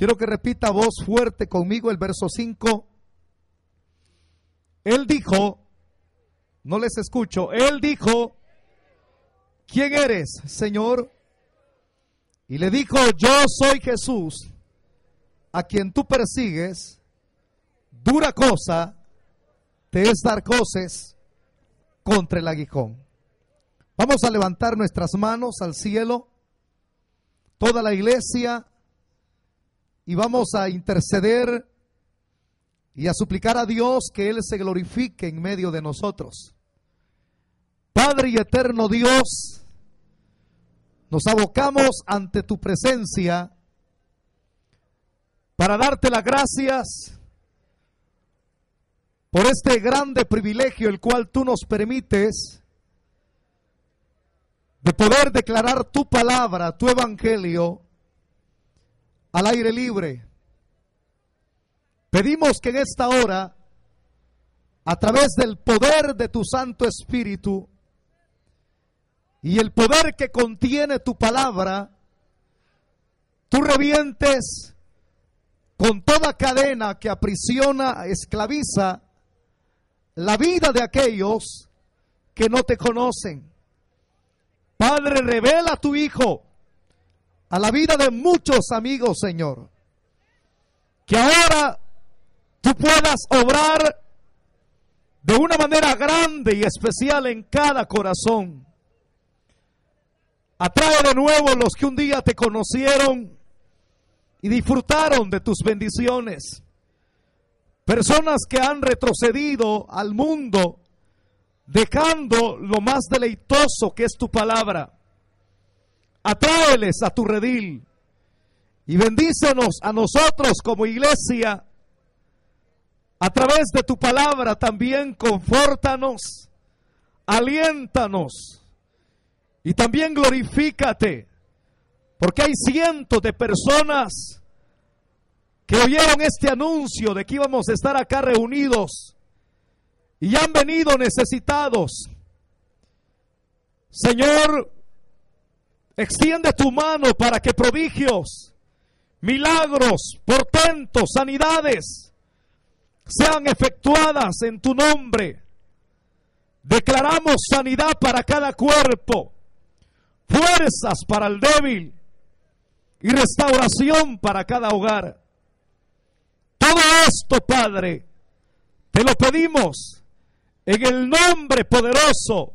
Quiero que repita voz fuerte conmigo el verso 5. Él dijo, no les escucho, él dijo, ¿quién eres, Señor? Y le dijo, yo soy Jesús, a quien tú persigues, dura cosa te es dar cosas contra el aguijón. Vamos a levantar nuestras manos al cielo, toda la iglesia, y vamos a interceder y a suplicar a Dios que Él se glorifique en medio de nosotros. Padre y eterno Dios, nos abocamos ante tu presencia para darte las gracias por este grande privilegio el cual tú nos permites de poder declarar tu palabra, tu evangelio al aire libre. Pedimos que en esta hora, a través del poder de tu Santo Espíritu y el poder que contiene tu palabra, tú revientes con toda cadena que aprisiona, esclaviza la vida de aquellos que no te conocen. Padre, revela a tu Hijo a la vida de muchos amigos, Señor. Que ahora tú puedas obrar de una manera grande y especial en cada corazón. Atrae de nuevo los que un día te conocieron y disfrutaron de tus bendiciones. Personas que han retrocedido al mundo dejando lo más deleitoso que es tu palabra. Atráeles a tu redil y bendícenos a nosotros como iglesia. A través de tu palabra también confórtanos, aliéntanos y también glorifícate, porque hay cientos de personas que oyeron este anuncio de que íbamos a estar acá reunidos y han venido necesitados. Señor, extiende tu mano para que prodigios, milagros, portentos, sanidades sean efectuadas en tu nombre. Declaramos sanidad para cada cuerpo, fuerzas para el débil y restauración para cada hogar. Todo esto, Padre, te lo pedimos en el nombre poderoso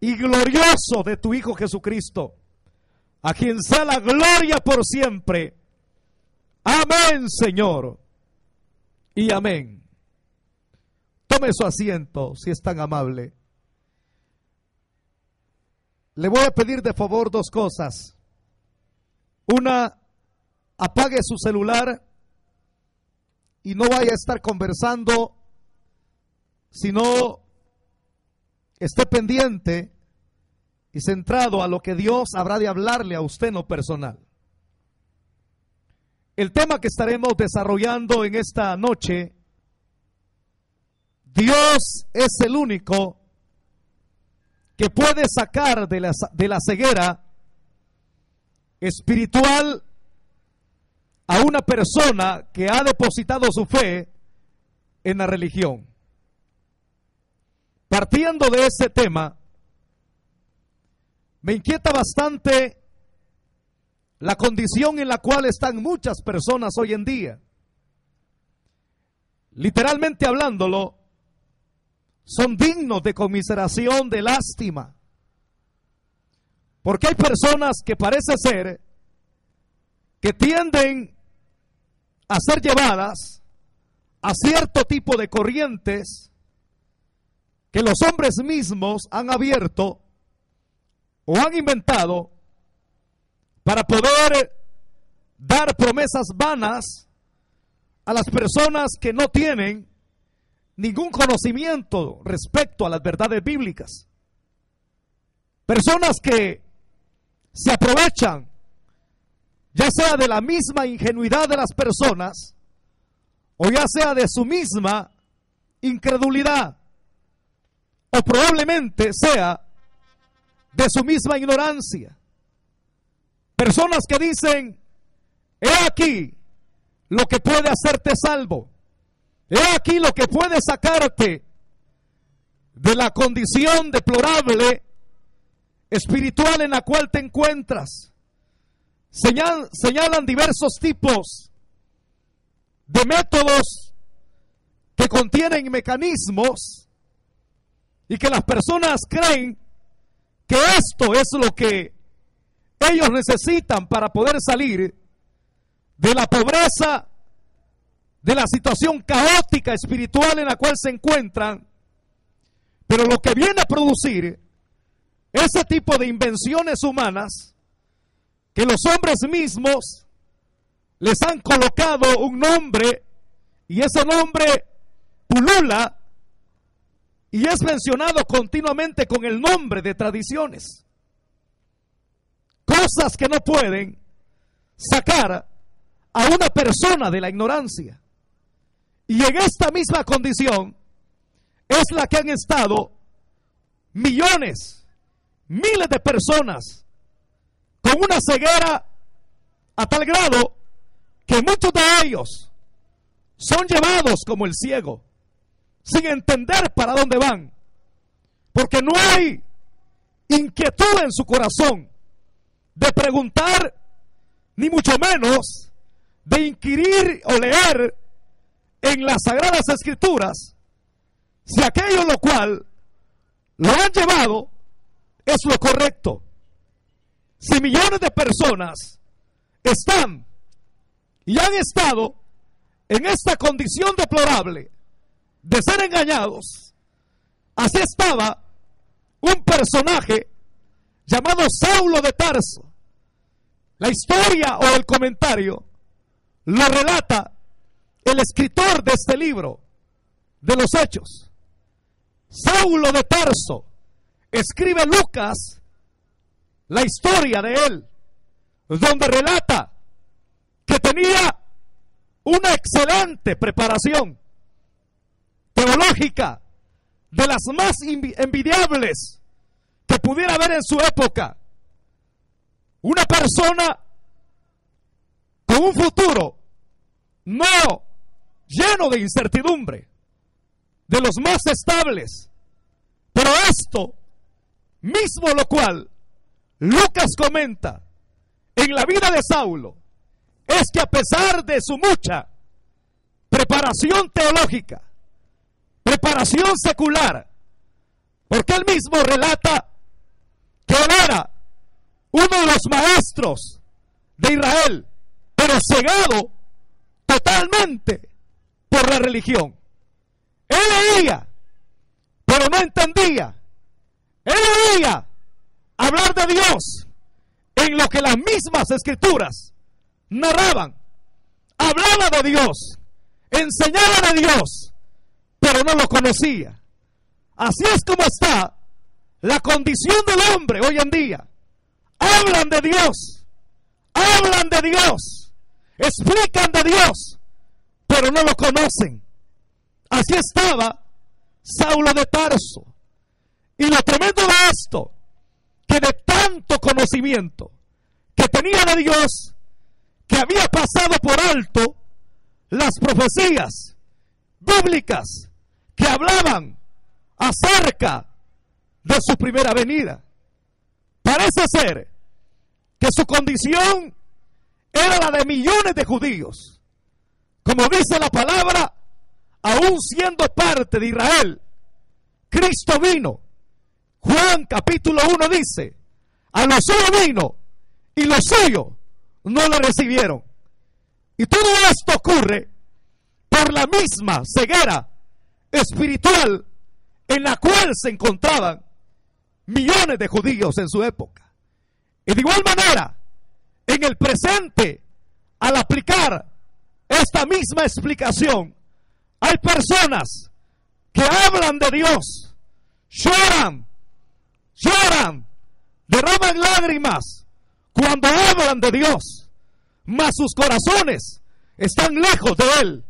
y glorioso de tu Hijo Jesucristo, a quien sea la gloria por siempre. Amén, Señor. Y amén. Tome su asiento, si es tan amable. Le voy a pedir de favor dos cosas. Una, apague su celular y no vaya a estar conversando, sino esté pendiente y centrado a lo que Dios habrá de hablarle a usted en lo personal. El tema que estaremos desarrollando en esta noche, Dios es el único que puede sacar de la, de la ceguera espiritual a una persona que ha depositado su fe en la religión. Partiendo de ese tema, me inquieta bastante la condición en la cual están muchas personas hoy en día. Literalmente hablándolo, son dignos de conmiseración, de lástima. Porque hay personas que parece ser que tienden a ser llevadas a cierto tipo de corrientes que los hombres mismos han abierto o han inventado para poder dar promesas vanas a las personas que no tienen ningún conocimiento respecto a las verdades bíblicas. Personas que se aprovechan ya sea de la misma ingenuidad de las personas o ya sea de su misma incredulidad o probablemente sea de su misma ignorancia. Personas que dicen, he aquí, lo que puede hacerte salvo. He aquí lo que puede sacarte de la condición deplorable espiritual en la cual te encuentras. señalan diversos tipos de métodos que contienen mecanismos y que las personas creen que esto es lo que ellos necesitan para poder salir de la pobreza, de la situación caótica espiritual en la cual se encuentran, pero lo que viene a producir ese tipo de invenciones humanas que los hombres mismos les han colocado un nombre y ese nombre pulula y es mencionado continuamente con el nombre de tradiciones. Cosas que no pueden sacar a una persona de la ignorancia. Y en esta misma condición es la que han estado millones, miles de personas con una ceguera a tal grado que muchos de ellos son llevados como el ciego, sin entender para dónde van, porque no hay inquietud en su corazón de preguntar, ni mucho menos de inquirir o leer en las sagradas escrituras si aquello lo cual lo han llevado es lo correcto. Si millones de personas están y han estado en esta condición deplorable de ser engañados, así estaba un personaje llamado Saulo de Tarso. La historia o el comentario lo relata el escritor de este libro de los hechos. Saulo de Tarso escribe Lucas la historia de él, donde relata que tenía una excelente preparación teológica de las más envidiables que pudiera haber en su época. Una persona con un futuro no lleno de incertidumbre, de los más estables. Pero esto mismo lo cual Lucas comenta en la vida de Saulo es que a pesar de su mucha preparación teológica, preparación secular, porque él mismo relata que él era uno de los maestros de Israel, pero cegado totalmente por la religión. Él leía, pero no entendía. Él oía hablar de Dios en lo que las mismas escrituras narraban. Hablaba de Dios, enseñaba de Dios, pero no lo conocía. Así es como está la condición del hombre hoy en día. Hablan de Dios, hablan de Dios, explican de Dios, pero no lo conocen. Así estaba Saulo de Tarso. Y lo tremendo de esto, que de tanto conocimiento que tenía de Dios, que había pasado por alto las profecías bíblicas que hablaban acerca de su primera venida. Parece ser que su condición era la de millones de judíos. Como dice la palabra, aún siendo parte de Israel, Cristo vino. Juan capítulo 1 dice, a los suyos vino y los suyos no lo recibieron. Y todo esto ocurre por la misma ceguera espiritual en la cual se encontraban millones de judíos en su época. Y de igual manera, en el presente, al aplicar esta misma explicación, hay personas que hablan de Dios, lloran, lloran, derraman lágrimas cuando hablan de Dios, mas sus corazones están lejos de Él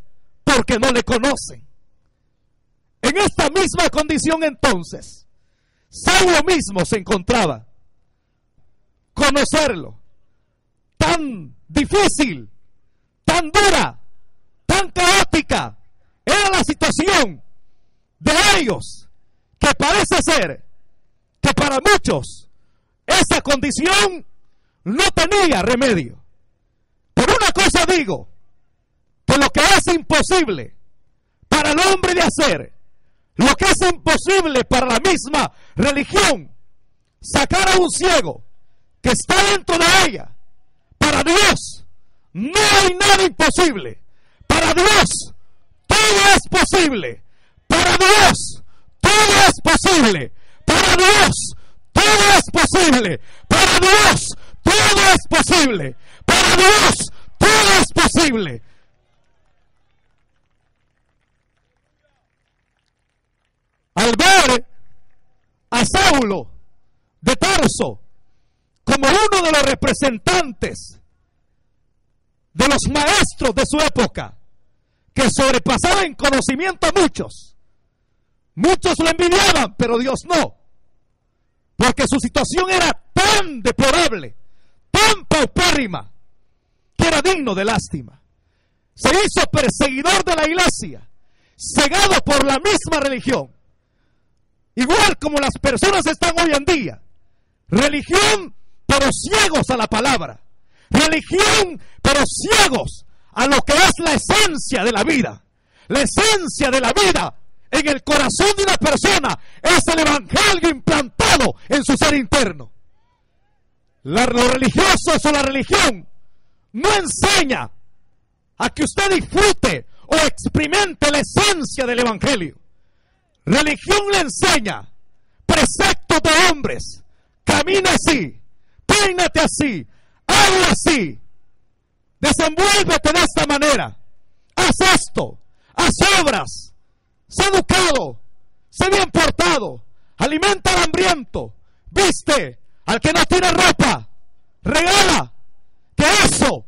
porque no le conocen. En esta misma condición entonces, Saulo mismo se encontraba. Conocerlo. Tan difícil, tan dura tan caótica era la situación de ellos que parece ser que para muchos esa condición no tenía remedio. Por una cosa digo, que lo que es imposible para el hombre de hacer, lo que es imposible para la misma religión, sacar a un ciego que está dentro de ella, para Dios no hay nada imposible. Para Dios todo es posible. Para Dios todo es posible. Para Dios todo es posible. Para Dios todo es posible. Para Dios todo es posible. Al ver a Saulo de Tarso como uno de los representantes de los maestros de su época, que sobrepasaba en conocimiento a muchos. Muchos lo envidiaban, pero Dios no. Porque su situación era tan deplorable, tan paupérrima, que era digno de lástima. Se hizo perseguidor de la iglesia, cegado por la misma religión. Igual como las personas están hoy en día. Religión, pero ciegos a la palabra. Religión, pero ciegos a lo que es la esencia de la vida. La esencia de la vida en el corazón de una persona es el evangelio implantado en su ser interno. La, lo religioso o la religión no enseña a que usted disfrute o experimente la esencia del evangelio. Religión le enseña preceptos de hombres. Camina así, peínate así, habla así, desenvuélvete de esta manera, haz esto, haz obras, sé educado, sé bien portado, alimenta al hambriento, viste al que no tiene ropa, regala, que eso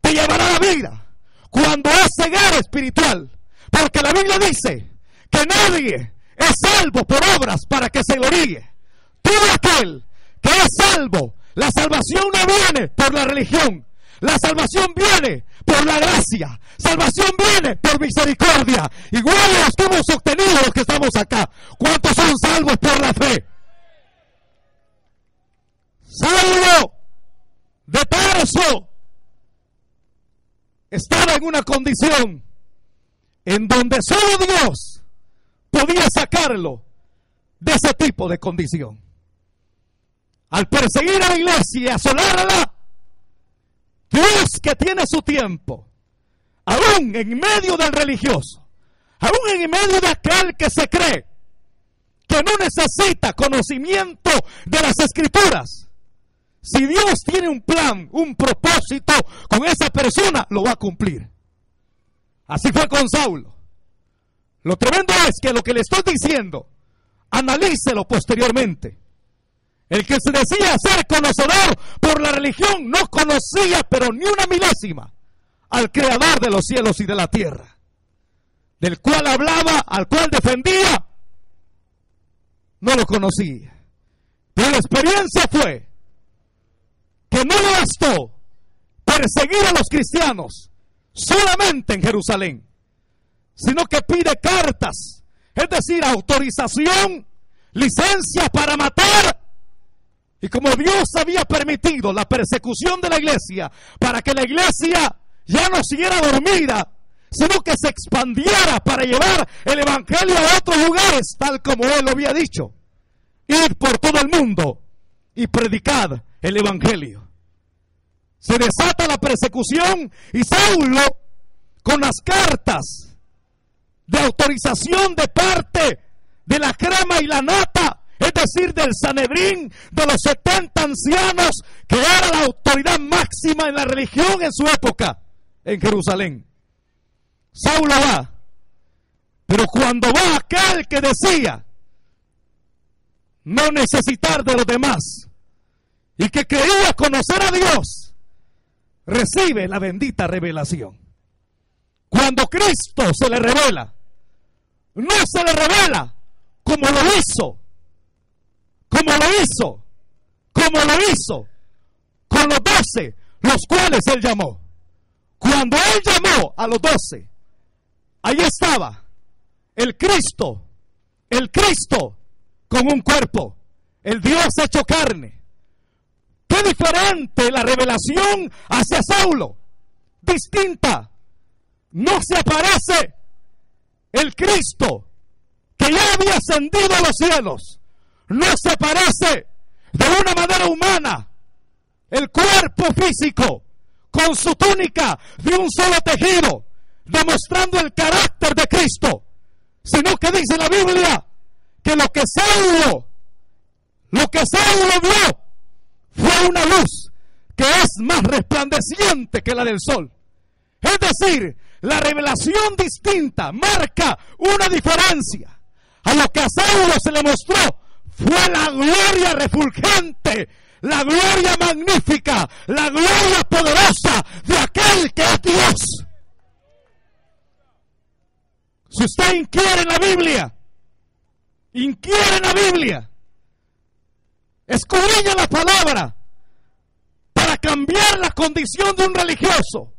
te llevará a la vida cuando es cegar espiritual, porque la Biblia dice que nadie es salvo por obras para que se gloríe. Todo aquel que es salvo la salvación no viene por la religión. La salvación viene por la gracia. Salvación viene por misericordia. Igual los hemos obtenido los que estamos acá. ¿Cuántos son salvos por la fe? Salvo de Tarso estaba en una condición en donde solo Dios podía sacarlo de ese tipo de condición al perseguir a la iglesia y asolarla, Dios que tiene su tiempo, aún en medio del religioso, aún en medio de aquel que se cree que no necesita conocimiento de las escrituras, si Dios tiene un plan, un propósito con esa persona, lo va a cumplir. Así fue con Saulo. Lo tremendo es que lo que le estoy diciendo, analícelo posteriormente. El que se decía ser conocedor por la religión no conocía, pero ni una milésima, al creador de los cielos y de la tierra, del cual hablaba, al cual defendía, no lo conocía. Pero la experiencia fue que no le bastó perseguir a los cristianos solamente en Jerusalén, sino que pide cartas, es decir, autorización, licencia para matar y como Dios había permitido la persecución de la iglesia para que la iglesia ya no siguiera dormida, sino que se expandiera para llevar el evangelio a otros lugares, tal como él lo había dicho. Ir por todo el mundo y predicad el evangelio. Se desata la persecución y Saulo, con las cartas de autorización de parte de la crema y la nata, es decir, del Sanedrín, de los 70 ancianos, que era la autoridad máxima en la religión en su época, en Jerusalén. Saulo va, pero cuando va aquel que decía no necesitar de los demás y que creía conocer a Dios, recibe la bendita revelación. Cuando Cristo se le revela, no se le revela como lo hizo como lo hizo, como lo hizo con los doce, los cuales él llamó. Cuando él llamó a los doce, Ahí estaba el Cristo, el Cristo con un cuerpo, el Dios hecho carne. Qué diferente la revelación hacia Saulo, distinta. No se aparece el Cristo que ya había ascendido a los cielos. No se parece de una manera humana el cuerpo físico con su túnica de un solo tejido, demostrando el carácter de Cristo, sino que dice la Biblia que lo que Saulo, lo que Saulo vio fue una luz que es más resplandeciente que la del sol. Es decir, la revelación distinta marca una diferencia. A lo que a Saulo se le mostró fue la gloria refulgente la gloria magnífica, la gloria poderosa de aquel que es Dios. Si usted inquiere en la Biblia, inquiere en la Biblia, escudriña la palabra para cambiar la condición de un religioso,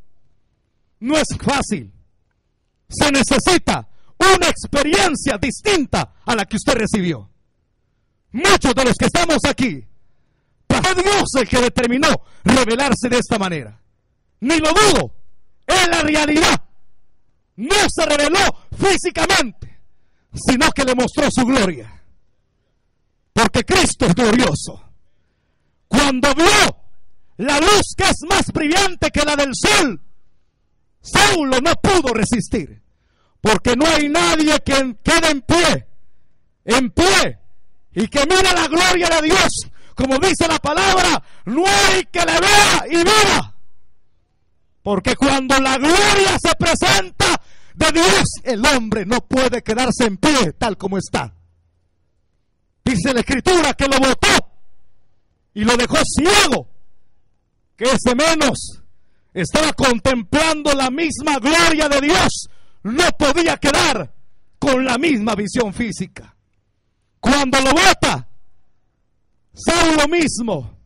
no es fácil. Se necesita una experiencia distinta a la que usted recibió. Muchos de los que estamos aquí fue Dios el que determinó revelarse de esta manera. Ni lo dudo, es la realidad. No se reveló físicamente, sino que le mostró su gloria. Porque Cristo es glorioso. Cuando vio la luz que es más brillante que la del sol, Saulo no pudo resistir. Porque no hay nadie que quede en pie, en pie, y que mire la gloria de Dios como dice la palabra, no hay que le vea y viva. Porque cuando la gloria se presenta de Dios, el hombre no puede quedarse en pie tal como está. Dice la escritura que lo botó y lo dejó ciego, que ese menos estaba contemplando la misma gloria de Dios, no podía quedar con la misma visión física. Cuando lo bota, Saulo mismo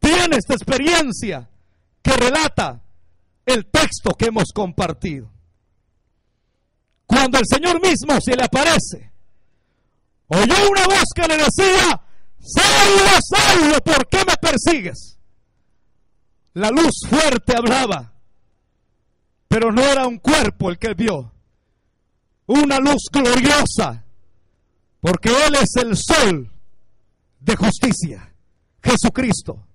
tiene esta experiencia que relata el texto que hemos compartido. Cuando el Señor mismo se le aparece, oyó una voz que le decía, Saulo, Saulo, ¿por qué me persigues? La luz fuerte hablaba, pero no era un cuerpo el que vio, una luz gloriosa, porque Él es el sol de justicia, Jesucristo.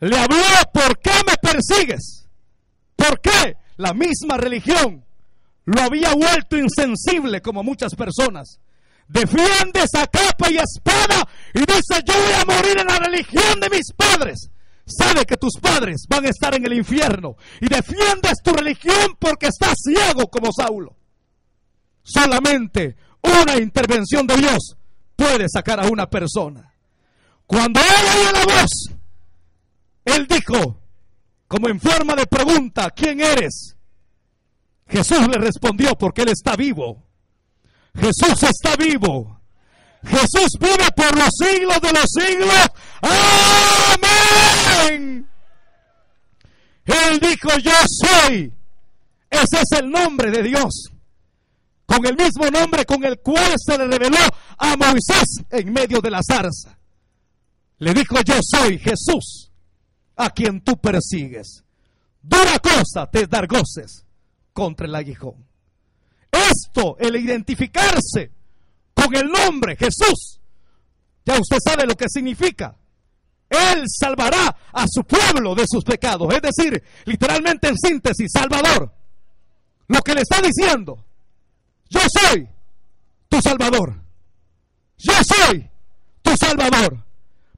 Le habló, ¿por qué me persigues? ¿Por qué? La misma religión lo había vuelto insensible como muchas personas. Defiende esa capa y espada y dice, yo voy a morir en la religión de mis padres. Sabe que tus padres van a estar en el infierno y defiendes tu religión porque estás ciego como Saulo. Solamente una intervención de Dios puede sacar a una persona. Cuando él oyó la voz, él dijo, como en forma de pregunta, ¿quién eres? Jesús le respondió porque él está vivo. Jesús está vivo. Jesús vive por los siglos de los siglos. Amén. Él dijo, yo soy. Ese es el nombre de Dios. Con el mismo nombre con el cual se le reveló a Moisés en medio de la zarza. Le dijo, yo soy Jesús, a quien tú persigues. Dura cosa te dar goces contra el aguijón. Esto, el identificarse con el nombre Jesús, ya usted sabe lo que significa. Él salvará a su pueblo de sus pecados. Es decir, literalmente en síntesis, Salvador. Lo que le está diciendo, yo soy tu Salvador. Yo soy tu Salvador.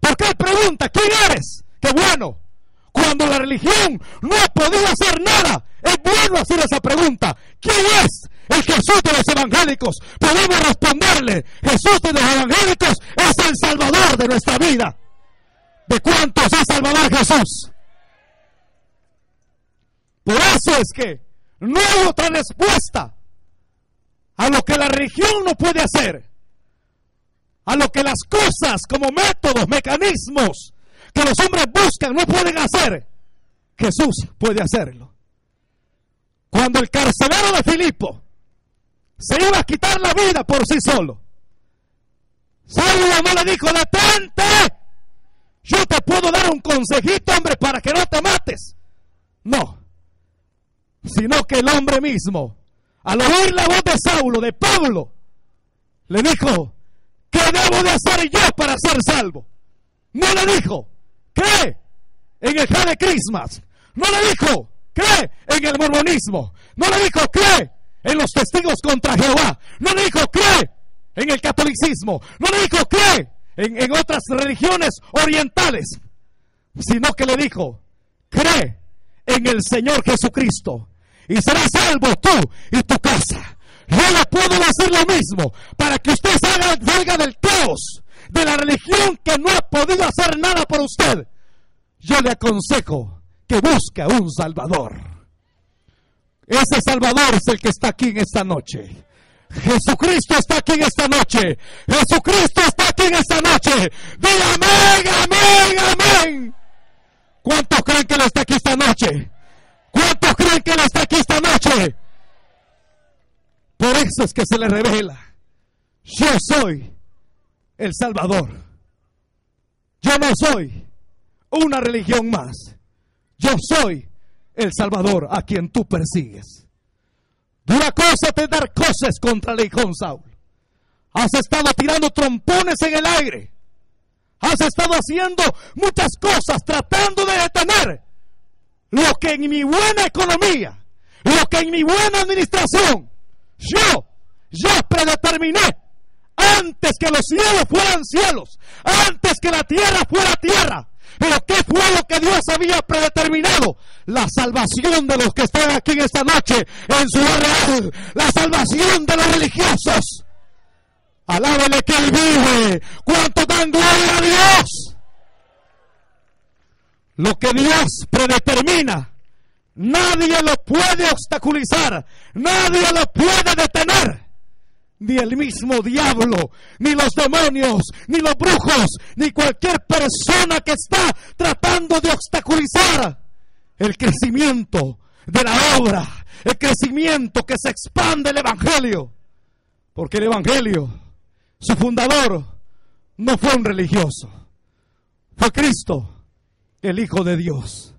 ¿Por qué pregunta quién eres? Qué bueno. Cuando la religión no ha podido hacer nada, es bueno hacer esa pregunta. ¿Quién es el Jesús de los evangélicos? Podemos responderle, Jesús de los evangélicos es el Salvador de nuestra vida. ¿De cuántos es Salvador Jesús? Por eso es que no hay otra respuesta a lo que la religión no puede hacer a lo que las cosas como métodos, mecanismos que los hombres buscan no pueden hacer, Jesús puede hacerlo. Cuando el carcelero de Filipo se iba a quitar la vida por sí solo, no le dijo, detente, yo te puedo dar un consejito, hombre, para que no te mates. No, sino que el hombre mismo, al oír la voz de Saulo, de Pablo, le dijo, ¿qué debo de hacer yo para ser salvo? No le dijo, cree en el Jade Christmas. No le dijo, cree en el mormonismo. No le dijo, cree en los testigos contra Jehová. No le dijo, cree en el catolicismo. No le dijo, cree en, en otras religiones orientales. Sino que le dijo, cree en el Señor Jesucristo. Y serás salvo tú y tu casa. Yo le puedo decir lo mismo para que usted salga, salga del caos de la religión que no ha podido hacer nada por usted. Yo le aconsejo que busque a un Salvador. Ese Salvador es el que está aquí en esta noche. Jesucristo está aquí en esta noche. Jesucristo está aquí en esta noche. Diga amén, amén, amén. ¿Cuántos creen que Él está aquí esta noche? ¿Cuántos creen que Él está aquí esta noche? Por eso es que se le revela. Yo soy el Salvador. Yo no soy una religión más. Yo soy el Salvador a quien tú persigues. Dura cosa te dar cosas contra el hijo Saúl. Has estado tirando trompones en el aire. Has estado haciendo muchas cosas tratando de detener lo que en mi buena economía, lo que en mi buena administración, yo ya predeterminé antes que los cielos fueran cielos, antes que la tierra fuera tierra. Pero ¿qué fue lo que Dios había predeterminado? La salvación de los que están aquí en esta noche en su real, la salvación de los religiosos. Alábele que Él vive. ¿Cuánto dan gloria a Dios? Lo que Dios predetermina, nadie lo puede obstaculizar, nadie lo puede detener ni el mismo diablo, ni los demonios, ni los brujos, ni cualquier persona que está tratando de obstaculizar el crecimiento de la obra, el crecimiento que se expande el Evangelio. Porque el Evangelio, su fundador, no fue un religioso, fue Cristo, el Hijo de Dios.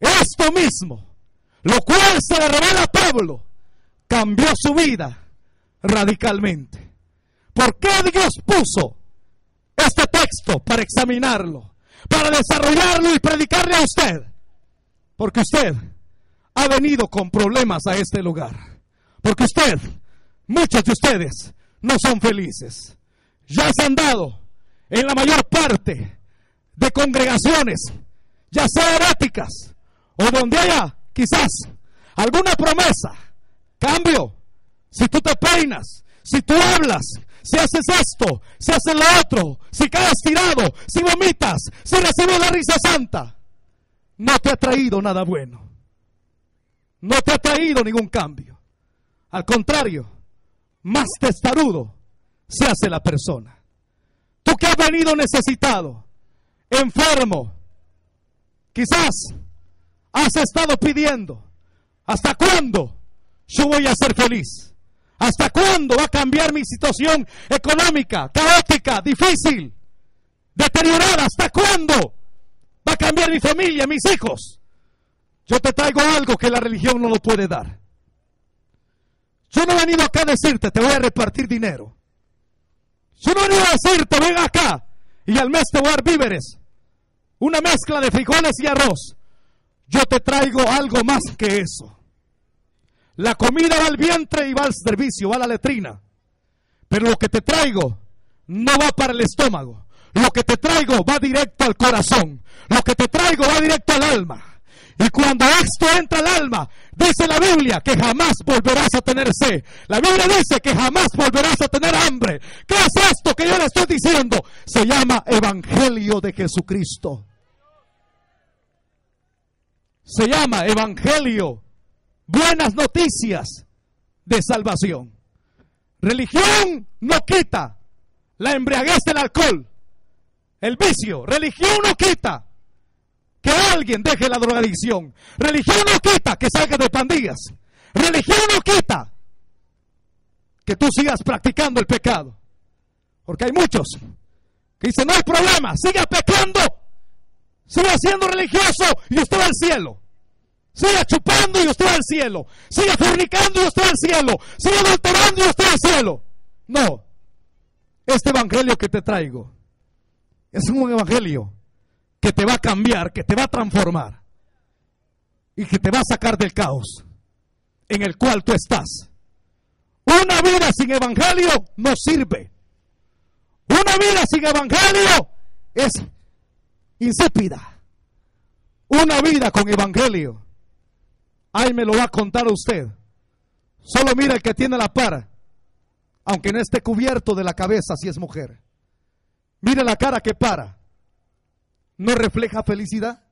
Esto mismo, lo cual se le revela a Pablo, cambió su vida radicalmente. ¿Por qué Dios puso este texto para examinarlo, para desarrollarlo y predicarle a usted? Porque usted ha venido con problemas a este lugar. Porque usted, muchos de ustedes, no son felices. Ya se han dado en la mayor parte de congregaciones, ya sea eráticas o donde haya quizás alguna promesa, cambio, si tú te peinas, si tú hablas, si haces esto, si haces lo otro, si caes tirado, si vomitas, si recibes la risa santa, no te ha traído nada bueno. No te ha traído ningún cambio. Al contrario, más testarudo se hace la persona. Tú que has venido necesitado, enfermo, quizás has estado pidiendo, ¿hasta cuándo yo voy a ser feliz? ¿Hasta cuándo va a cambiar mi situación económica, caótica, difícil, deteriorada? ¿Hasta cuándo va a cambiar mi familia, mis hijos? Yo te traigo algo que la religión no lo puede dar. Yo no he venido acá a decirte, te voy a repartir dinero. Yo no he venido a decirte, ven acá y al mes te voy a dar víveres. Una mezcla de frijoles y arroz. Yo te traigo algo más que eso. La comida va al vientre y va al servicio, va a la letrina. Pero lo que te traigo no va para el estómago. Lo que te traigo va directo al corazón. Lo que te traigo va directo al alma. Y cuando esto entra al alma, dice la Biblia que jamás volverás a tener sed. La Biblia dice que jamás volverás a tener hambre. ¿Qué es esto que yo le estoy diciendo? Se llama Evangelio de Jesucristo. Se llama Evangelio buenas noticias de salvación. Religión no quita la embriaguez del alcohol, el vicio. Religión no quita que alguien deje la drogadicción. Religión no quita que salgas de pandillas. Religión no quita que tú sigas practicando el pecado. Porque hay muchos que dicen, no hay problema, siga pecando, siga siendo religioso y usted va al cielo. Siga chupando y usted va al cielo. Siga fornicando y usted va al cielo. Siga adulterando y usted va al cielo. No. Este evangelio que te traigo es un evangelio que te va a cambiar, que te va a transformar y que te va a sacar del caos en el cual tú estás. Una vida sin evangelio no sirve. Una vida sin evangelio es insípida. Una vida con evangelio. Ay, me lo va a contar usted. Solo mira el que tiene la para, aunque no esté cubierto de la cabeza si es mujer. Mire la cara que para. ¿No refleja felicidad?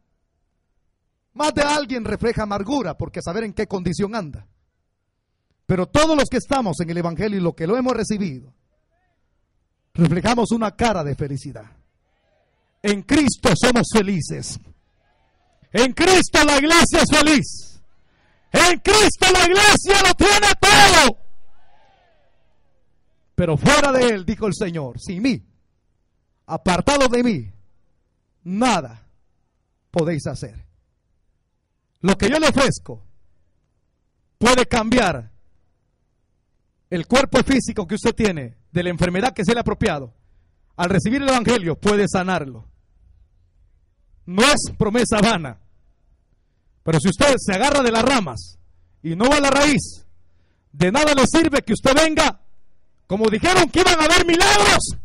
Más de alguien refleja amargura porque saber en qué condición anda. Pero todos los que estamos en el Evangelio y lo que lo hemos recibido, reflejamos una cara de felicidad. En Cristo somos felices. En Cristo la iglesia es feliz. En Cristo la iglesia lo tiene todo. Pero fuera de Él, dijo el Señor, sin mí, apartado de mí, nada podéis hacer. Lo que yo le ofrezco puede cambiar el cuerpo físico que usted tiene de la enfermedad que se le ha apropiado. Al recibir el Evangelio puede sanarlo. No es promesa vana. Pero si usted se agarra de las ramas y no va a la raíz, de nada le sirve que usted venga, como dijeron que iban a haber milagros,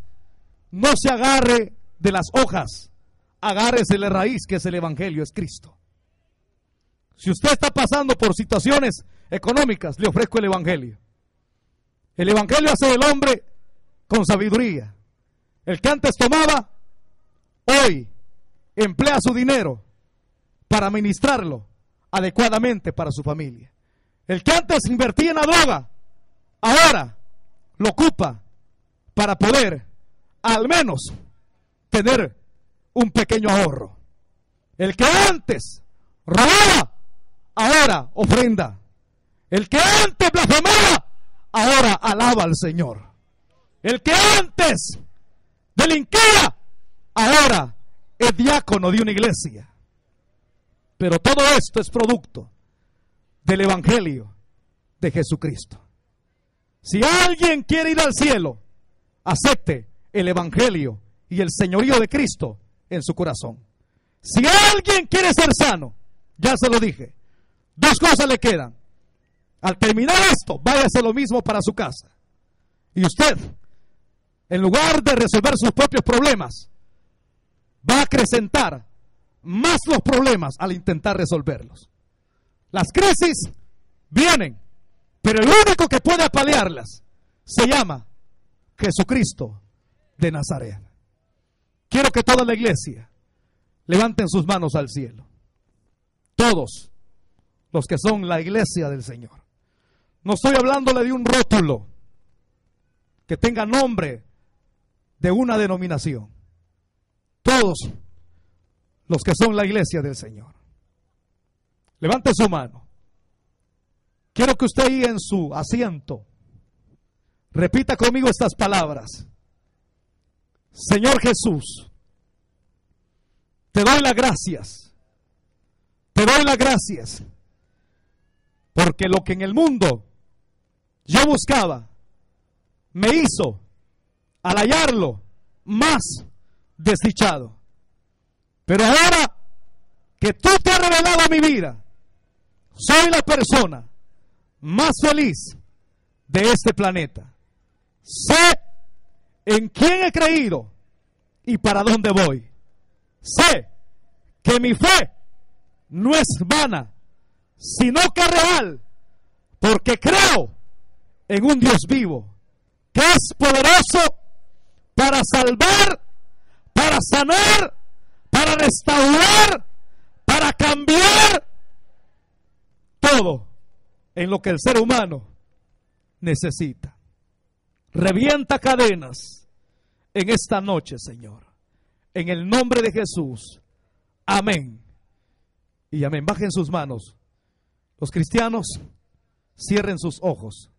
no se agarre de las hojas, agárrese la raíz que es el Evangelio, es Cristo. Si usted está pasando por situaciones económicas, le ofrezco el Evangelio. El Evangelio hace del hombre con sabiduría. El que antes tomaba, hoy emplea su dinero para administrarlo adecuadamente para su familia. El que antes invertía en la droga, ahora lo ocupa para poder al menos tener un pequeño ahorro. El que antes robaba, ahora ofrenda. El que antes blasfemaba, ahora alaba al Señor. El que antes delinquía, ahora es diácono de una iglesia. Pero todo esto es producto del Evangelio de Jesucristo. Si alguien quiere ir al cielo, acepte el Evangelio y el señorío de Cristo en su corazón. Si alguien quiere ser sano, ya se lo dije, dos cosas le quedan. Al terminar esto, váyase lo mismo para su casa. Y usted, en lugar de resolver sus propios problemas, va a acrecentar más los problemas al intentar resolverlos. Las crisis vienen, pero el único que puede apalearlas se llama Jesucristo de Nazaret. Quiero que toda la iglesia levanten sus manos al cielo. Todos los que son la iglesia del Señor. No estoy hablándole de un rótulo que tenga nombre de una denominación. Todos los que son la iglesia del Señor. Levante su mano. Quiero que usted ahí en su asiento repita conmigo estas palabras. Señor Jesús, te doy las gracias. Te doy las gracias. Porque lo que en el mundo yo buscaba, me hizo, al hallarlo, más desdichado. Pero ahora que tú te has revelado mi vida, soy la persona más feliz de este planeta. Sé en quién he creído y para dónde voy. Sé que mi fe no es vana, sino que real, porque creo en un Dios vivo, que es poderoso para salvar, para sanar, para restaurar, para cambiar todo en lo que el ser humano necesita. Revienta cadenas en esta noche, Señor. En el nombre de Jesús. Amén Y amén. Bajen sus manos. Los cristianos cierren sus ojos.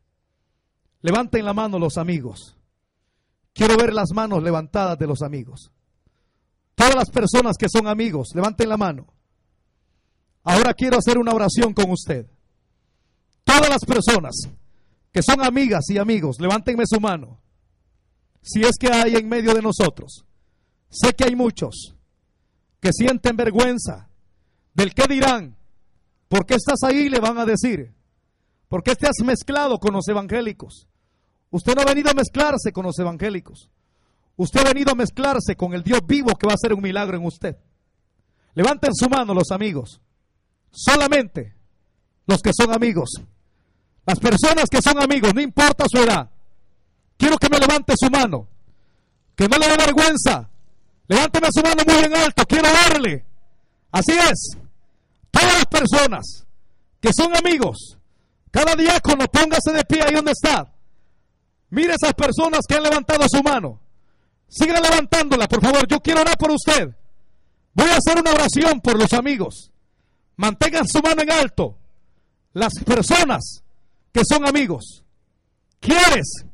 Levanten la mano los amigos. Quiero ver las manos levantadas de los amigos. Todas las personas que son amigos, levanten la mano. Ahora quiero hacer una oración con usted. Todas las personas que son amigas y amigos, levántenme su mano. Si es que hay en medio de nosotros. Sé que hay muchos que sienten vergüenza del qué dirán. ¿Por qué estás ahí? Le van a decir. ¿Por qué te has mezclado con los evangélicos? Usted no ha venido a mezclarse con los evangélicos. Usted ha venido a mezclarse con el Dios vivo que va a hacer un milagro en usted. Levanten su mano los amigos. Solamente los que son amigos. Las personas que son amigos, no importa su edad. Quiero que me levante su mano. Que no le dé vergüenza. Levánteme su mano muy en alto. Quiero darle. Así es. Todas las personas que son amigos, cada diácono póngase de pie ahí donde está. Mire esas personas que han levantado su mano. Sigan levantándola, por favor. Yo quiero orar por usted. Voy a hacer una oración por los amigos. Mantengan su mano en alto. Las personas que son amigos. ¿Quieres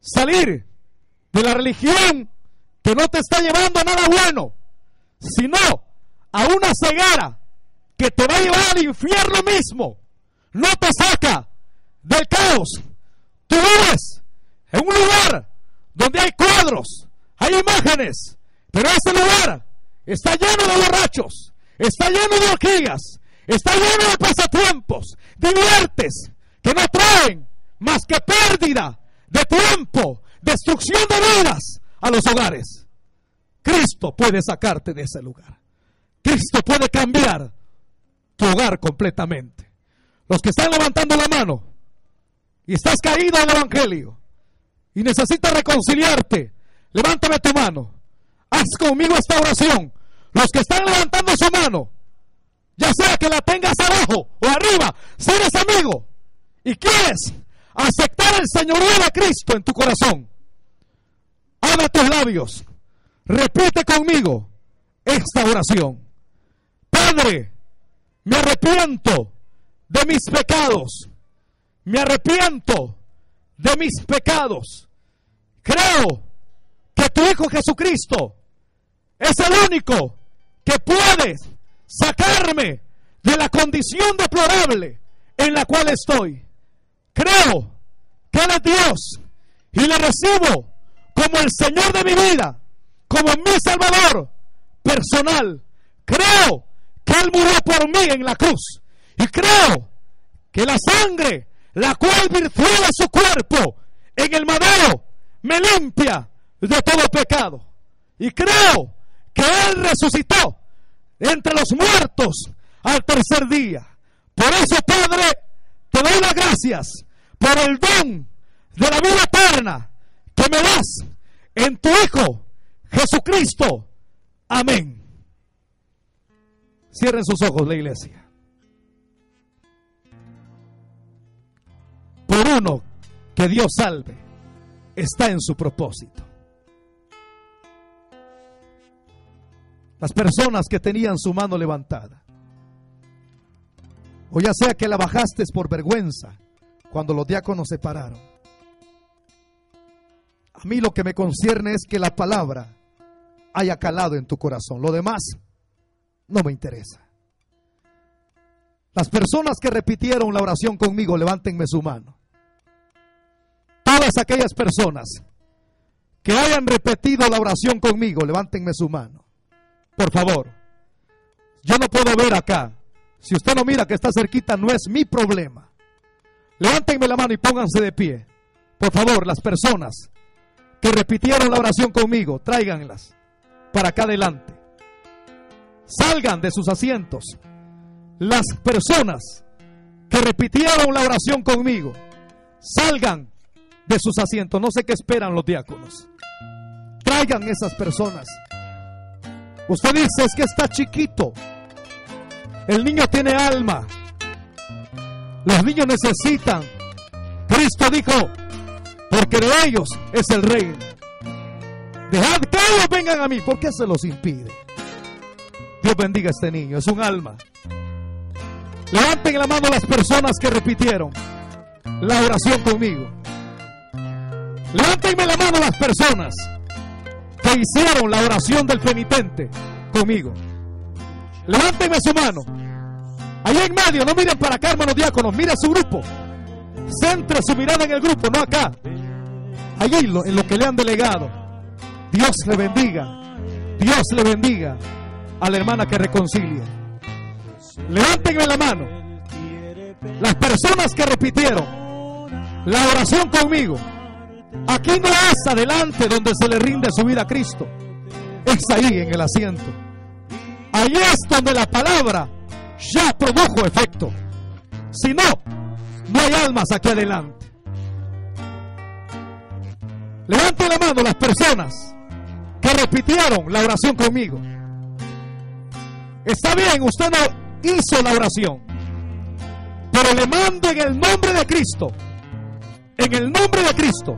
salir de la religión que no te está llevando a nada bueno, sino a una ceguera que te va a llevar al infierno mismo? No te saca del caos. Tú vives en un lugar donde hay cuadros, hay imágenes, pero ese lugar está lleno de borrachos, está lleno de orgías, está lleno de pasatiempos, diviertes, que no traen más que pérdida de tiempo, destrucción de vidas a los hogares. Cristo puede sacarte de ese lugar. Cristo puede cambiar tu hogar completamente. Los que están levantando la mano y estás caído en el Evangelio y necesitas reconciliarte, levántame tu mano. Haz conmigo esta oración. Los que están levantando su mano, ya sea que la tengas abajo o arriba, si eres amigo, y quieres aceptar el señorío de Cristo en tu corazón, abre tus labios, repite conmigo esta oración. Padre, me arrepiento de mis pecados, me arrepiento de mis pecados. Creo Hijo Jesucristo es el único que puede sacarme de la condición deplorable en la cual estoy creo que Él es Dios y le recibo como el Señor de mi vida, como mi Salvador personal. Creo que Él murió por mí en la cruz y creo que la sangre, la cual virtió de su cuerpo en el madero, me limpia de todo pecado. Y creo que Él resucitó entre los muertos al tercer día. Por eso, Padre, te doy las gracias por el don de la vida eterna que me das en tu Hijo Jesucristo. Amén. Cierren sus ojos la iglesia. Por uno que Dios salve, está en su propósito. Las personas que tenían su mano levantada o ya sea que la bajaste por vergüenza cuando los diáconos se pararon. A mí lo que me concierne es que la palabra haya calado en tu corazón. Lo demás no me interesa. Las personas que repitieron la oración conmigo, levántenme su mano. Todas aquellas personas que hayan repetido la oración conmigo, levántenme su mano. Por favor. Yo no puedo ver acá si usted no mira que está cerquita, no es mi problema. Levántenme la mano y pónganse de pie. Por favor, las personas que repitieron la oración conmigo, tráiganlas para acá adelante. Salgan de sus asientos. Las personas que repitieron la oración conmigo, salgan de sus asientos. No sé qué esperan los diáconos. Traigan esas personas. Usted dice es que está chiquito. El niño tiene alma. Los niños necesitan. Cristo dijo, porque de ellos es el reino. Dejad que vengan a mí. ¿Por qué se los impide? Dios bendiga a este niño. Es un alma. Levanten la mano las personas que repitieron la oración conmigo. Levántenme la mano las personas hicieron la oración del penitente conmigo. Levántenme su mano. Allá en medio, no miren para acá, hermanos diáconos, miren su grupo. Centre su mirada en el grupo, no acá. Allí en lo que le han delegado. Dios le bendiga. Dios le bendiga a la hermana que reconcilia. Levántenme la mano. Las personas que repitieron la oración conmigo. Aquí no es adelante donde se le rinde su vida a Cristo. Es ahí en el asiento. Ahí es donde la palabra ya produjo efecto. Si no, no hay almas aquí adelante. Levante la mano las personas que repitieron la oración conmigo. Está bien, usted no hizo la oración, pero le mando en el nombre de Cristo, en el nombre de Cristo,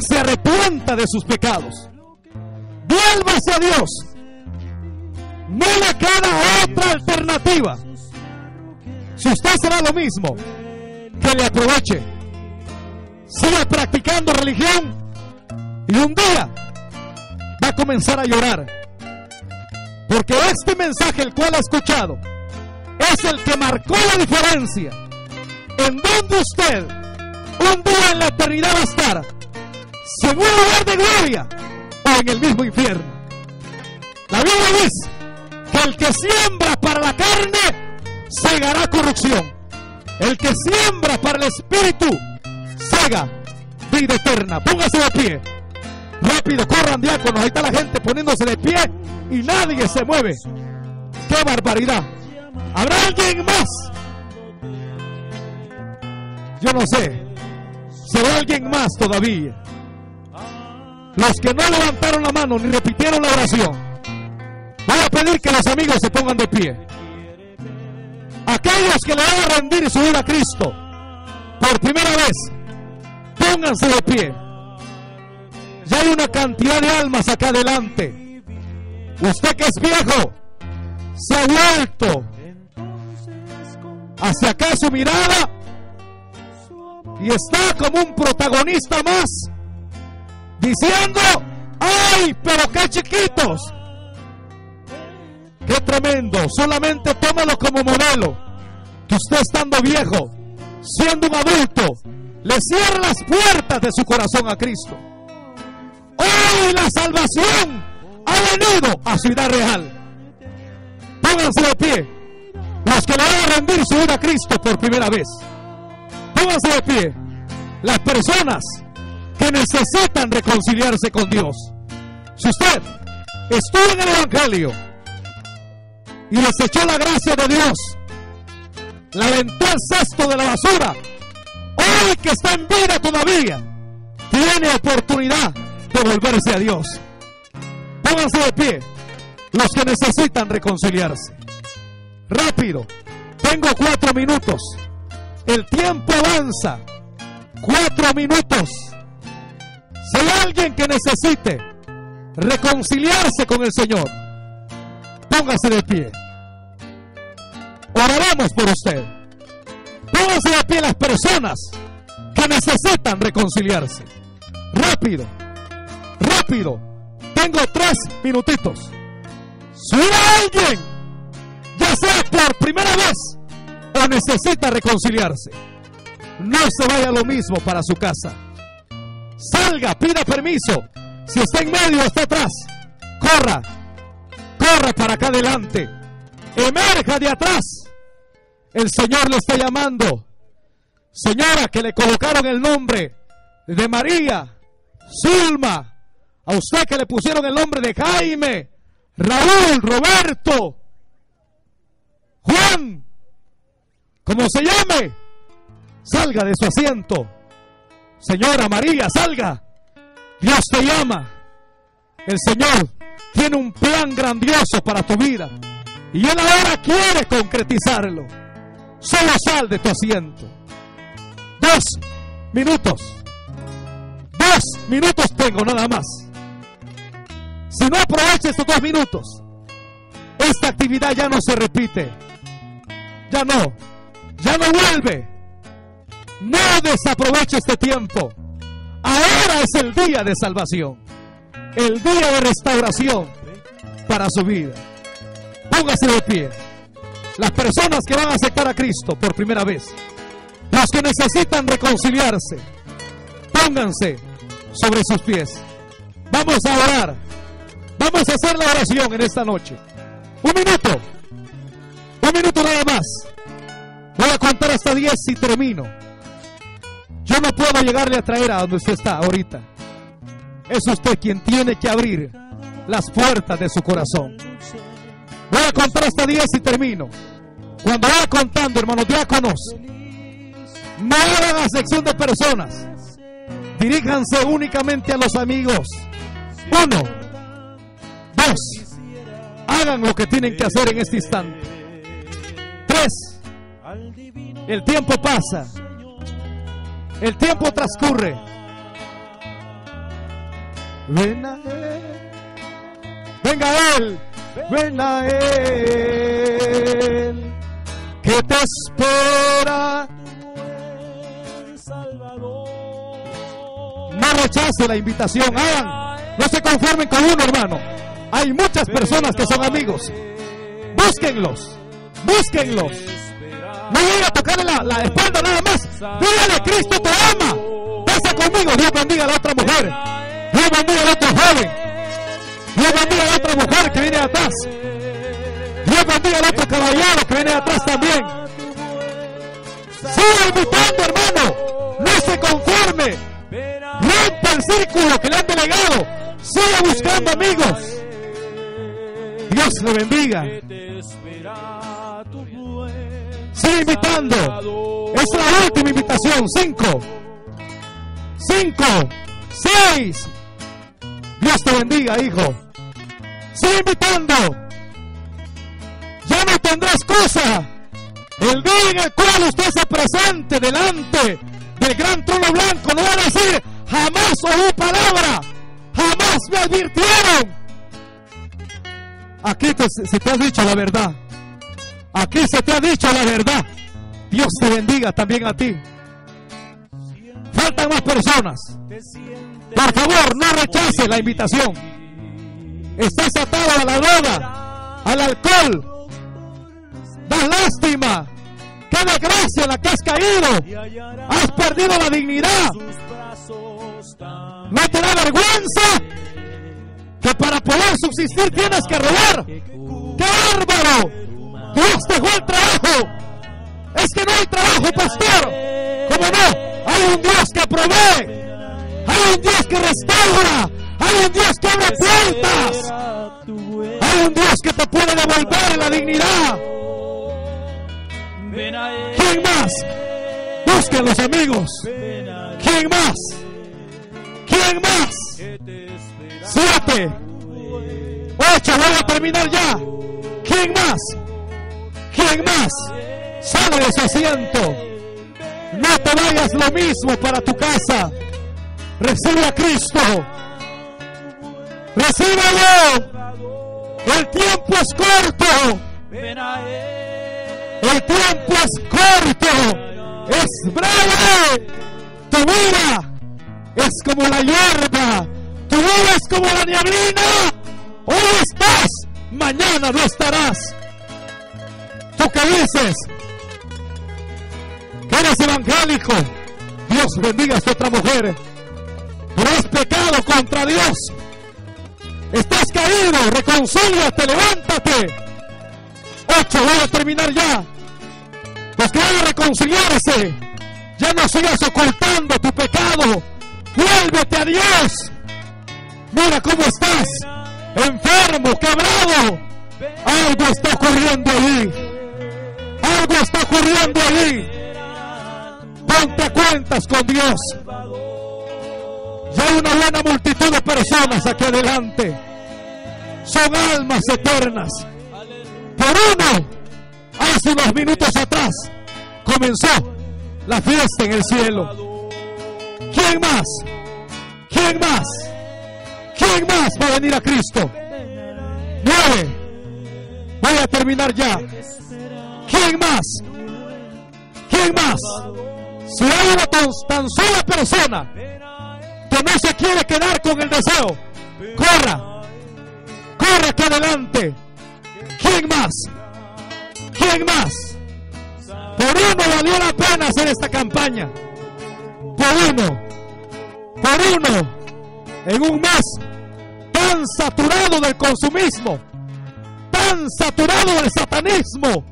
se arrepienta de sus pecados. Vuélvase a Dios. No le queda otra alternativa. Si usted será lo mismo, que le aproveche. Siga practicando religión y un día va a comenzar a llorar. Porque este mensaje, el cual ha escuchado, es el que marcó la diferencia en donde usted un día en la eternidad va a estar, si en un lugar de gloria o en el mismo infierno. La Biblia dice que el que siembra para la carne segará corrupción. El que siembra para el espíritu sega vida eterna. Póngase de pie. Rápido, corran diáconos. Ahí está la gente poniéndose de pie y nadie se mueve. ¡Qué barbaridad! ¿Habrá alguien más? Yo no sé. ¿Será alguien más todavía? Los que no levantaron la mano ni repitieron la oración. Voy a pedir que los amigos se pongan de pie. Aquellos que le van a rendir su vida a Cristo por primera vez, pónganse de pie. Ya hay una cantidad de almas acá adelante. Usted que es viejo, se ha vuelto hacia acá su mirada y está como un protagonista más diciendo, ¡ay, pero qué chiquitos! ¡Qué tremendo! Solamente tómalo como modelo. Que usted estando viejo, siendo un adulto, le cierra las puertas de su corazón a Cristo. Hoy la salvación ha venido a Ciudad Real. Pónganse de pie. Los que le van a rendir su vida a Cristo por primera vez. Pónganse de pie. Las personas que necesitan reconciliarse con Dios. Si usted estuvo en el Evangelio y desechó la gracia de Dios, la aventó al cesto de la basura, hoy que está en vida todavía, tiene oportunidad de volverse a Dios. Pónganse de pie los que necesitan reconciliarse. Rápido, tengo cuatro minutos. El tiempo avanza. Cuatro minutos. Si hay alguien que necesite reconciliarse con el Señor, póngase de pie. Oraremos por usted. Póngase de pie las personas que necesitan reconciliarse. Rápido, rápido. Tengo tres minutitos. Si hay alguien, ya sea por primera vez o necesita reconciliarse, no se vaya lo mismo para su casa. Salga, pida permiso. Si está en medio está atrás, corra, corra para acá adelante. Emerja de atrás. El Señor le está llamando. Señora, que le colocaron el nombre de María, Zulma, a usted que le pusieron el nombre de Jaime, Raúl, Roberto, Juan, como se llame, salga de su asiento. Señora María, salga. Dios te llama. El Señor tiene un plan grandioso para tu vida. Y Él ahora quiere concretizarlo. Solo sal de tu asiento. Dos minutos. Dos minutos tengo nada más. Si no aprovecha estos dos minutos, esta actividad ya no se repite. Ya no. Ya no vuelve. No desaproveche este tiempo. Ahora es el día de salvación. El día de restauración para su vida. Póngase de pie. Las personas que van a aceptar a Cristo por primera vez. Los que necesitan reconciliarse. Pónganse sobre sus pies. Vamos a orar. Vamos a hacer la oración en esta noche. Un minuto. Un minuto nada más. Voy a contar hasta 10 y termino. Yo no puedo llegarle a traer a donde usted está ahorita. Es usted quien tiene que abrir las puertas de su corazón. Voy a contar hasta 10 y termino. Cuando vaya contando, hermanos diáconos, no hagan la sección de personas. Diríjanse únicamente a los amigos. Uno, dos, hagan lo que tienen que hacer en este instante. Tres, el tiempo pasa. El tiempo transcurre. Ven a él. Venga él. Ven a él. Que te espera. No rechace la invitación. Hagan. No se conformen con uno, hermano. Hay muchas personas que son amigos. Búsquenlos. Búsquenlos. No voy a tocarle la, la espalda nada más. Dígale, Cristo te ama. Pasa conmigo. Dios bendiga a la otra mujer. Dios bendiga al otro joven. Dios bendiga a la otra mujer que viene atrás. Dios bendiga al otro caballero que viene atrás también. Siga invitando, hermano. No se conforme. Rompa el círculo que le han delegado. Siga buscando amigos. Dios le bendiga. Sigue invitando. Es la última invitación. Cinco. Cinco. Seis. Dios te bendiga, hijo. Sigue invitando. Ya no tendrá excusa. El día en el cual usted se presente delante del gran trono blanco, no va a decir, jamás oí palabra, jamás me advirtieron. Aquí te, se te ha dicho la verdad. Aquí se te ha dicho la verdad. Dios te bendiga también a ti. Faltan más personas. Por favor, no rechace la invitación. Estás atado a la droga, al alcohol. Das lástima. Qué desgracia la que has caído. Has perdido la dignidad. No te da vergüenza que para poder subsistir tienes que robar. ¡Qué bárbaro! Dios dejó el trabajo. Es que no hay trabajo, pastor. ¿Cómo no? Hay un Dios que provee. Hay un Dios que restaura. Hay un Dios que abre puertas. Hay un Dios que te puede devolver la dignidad. ¿Quién más? Busquen los amigos. ¿Quién más? ¿Quién más? Siete. Ocho. Voy a terminar ya. ¿Quién más? ¿Quién más? Sale de su asiento. No te vayas lo mismo para tu casa. Recibe a Cristo. Recíbelo. El tiempo es corto. El tiempo es corto. Es breve. Tu vida es como la hierba. Tu vida es como la neblina. Hoy estás, mañana no estarás. Tú que dices que eres evangélico, Dios bendiga a esta otra mujer. Pero has pecado contra Dios. Estás caído, reconcíliate, levántate. Ocho, voy a terminar ya. Los que van a reconciliarse, ya no sigas ocultando tu pecado. Vuélvete a Dios. Mira cómo estás, enfermo, quebrado. Algo está ocurriendo ahí. Algo está ocurriendo ahí. Ponte cuentas con Dios. Ya una buena multitud de personas aquí adelante. Son almas eternas. Por uno, hace unos minutos atrás, comenzó la fiesta en el cielo. ¿Quién más? ¿Quién más? ¿Quién más va a venir a Cristo? Nueve, Voy a terminar ya. ¿Quién más? ¿Quién más? Si hay una tan, sola persona que no se quiere quedar con el deseo, corra, corra aquí adelante. ¿Quién más? ¿Quién más? Por uno valió la pena hacer esta campaña. Por uno, por uno, en un mes tan saturado del consumismo, tan saturado del satanismo,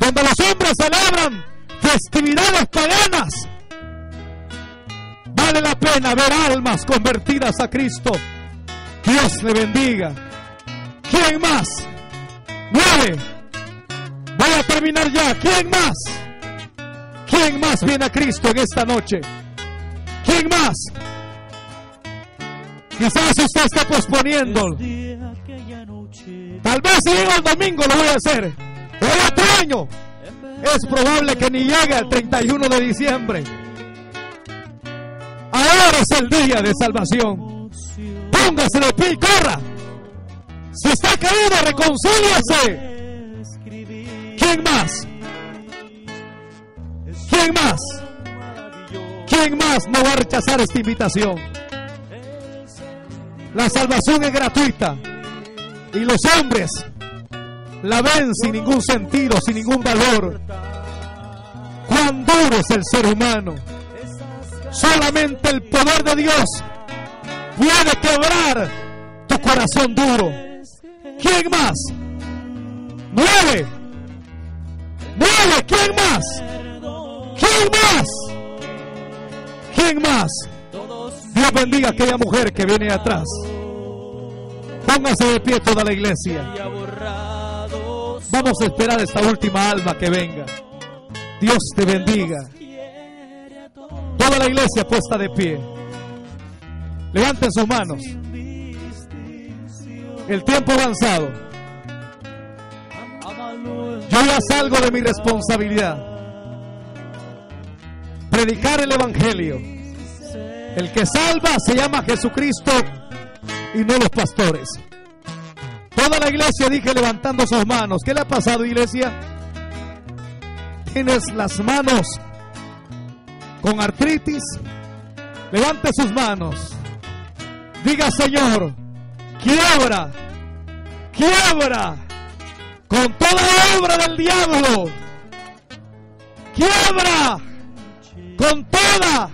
donde los hombres celebran festividades paganas. Vale la pena ver almas convertidas a Cristo. Dios le bendiga. ¿Quién más? Nueve. Voy a terminar ya. ¿Quién más? ¿Quién más viene a Cristo en esta noche? ¿Quién más? Quizás usted está posponiendo. Tal vez si llega el domingo lo voy a hacer. Pero otro año es probable que ni llegue el 31 de diciembre. Ahora es el día de salvación. Póngase de pie y corra. Si está caído, reconcíliase. ¿Quién más? ¿Quién más? ¿Quién más no va a rechazar esta invitación? La salvación es gratuita. Y los hombres la ven sin ningún sentido, sin ningún valor. Cuán duro es el ser humano. Solamente el poder de Dios puede quebrar tu corazón duro. ¿Quién más? Nueve. Nueve. ¿Quién más? ¿Quién más? ¿Quién más? Dios bendiga a aquella mujer que viene atrás. Póngase de pie toda la iglesia. Vamos a esperar esta última alma que venga. Dios te bendiga. Toda la iglesia puesta de pie. Levanten sus manos. El tiempo avanzado. Yo ya salgo de mi responsabilidad. Predicar el Evangelio. El que salva se llama Jesucristo y no los pastores. Toda la iglesia dije levantando sus manos. ¿Qué le ha pasado, iglesia? Tienes las manos con artritis. Levante sus manos. Diga, Señor, quiebra, quiebra con toda obra del diablo. Quiebra con toda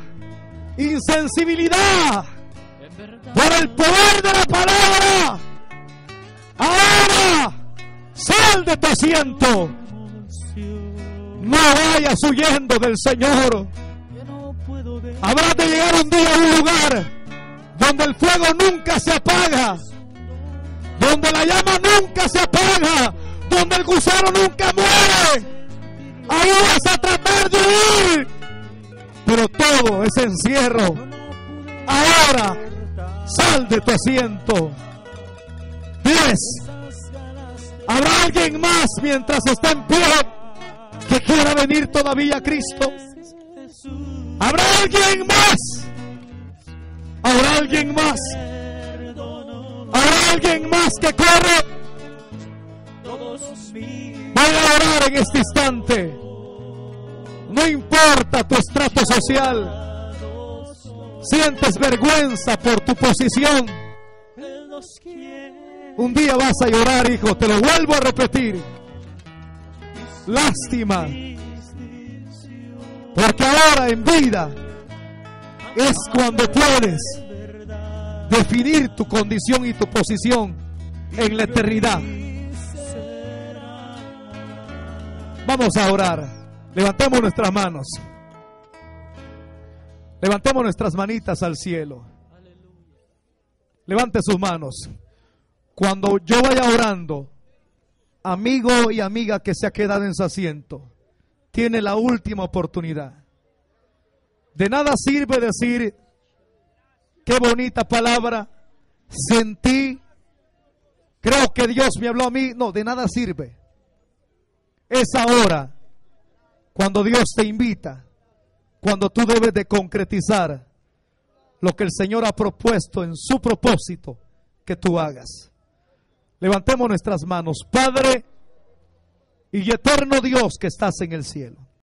insensibilidad por el poder de la palabra. Ahora, sal de tu asiento. No vayas huyendo del Señor. Habrá de llegar un día a un lugar donde el fuego nunca se apaga, donde la llama nunca se apaga, donde el gusano nunca muere. Ahí vas a tratar de huir, pero todo es encierro. Ahora, sal de tu asiento. 10. ¿Habrá alguien más mientras está en pie que quiera venir todavía a Cristo? ¿Habrá alguien más? ¿Habrá alguien más? ¿Habrá alguien más que corre? Voy a orar en este instante. No importa tu estrato social. Sientes vergüenza por tu posición. Un día vas a llorar, hijo, te lo vuelvo a repetir. Lástima. Porque ahora en vida es cuando puedes definir tu condición y tu posición en la eternidad. Vamos a orar. Levantemos nuestras manos. Levantemos nuestras manitas al cielo. Levante sus manos. Cuando yo vaya orando, amigo y amiga que se ha quedado en su asiento, tiene la última oportunidad. De nada sirve decir, qué bonita palabra, sentí, creo que Dios me habló a mí. No, de nada sirve. Es ahora cuando Dios te invita, cuando tú debes de concretizar lo que el Señor ha propuesto en su propósito que tú hagas. Levantemos nuestras manos, Padre y eterno Dios que estás en el cielo.